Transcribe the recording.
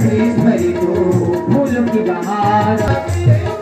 ग्रीष्म ऋतु फूलों की बहार।